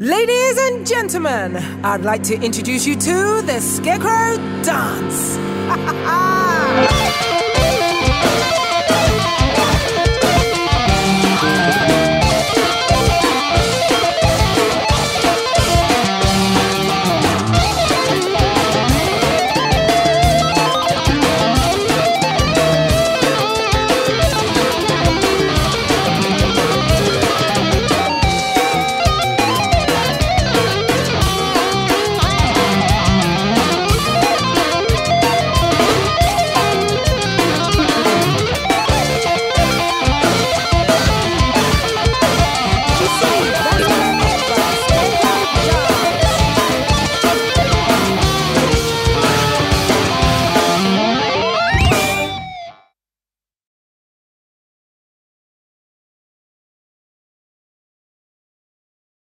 Ladies and gentlemen, I'd like to introduce you to the Scarecrow Dance.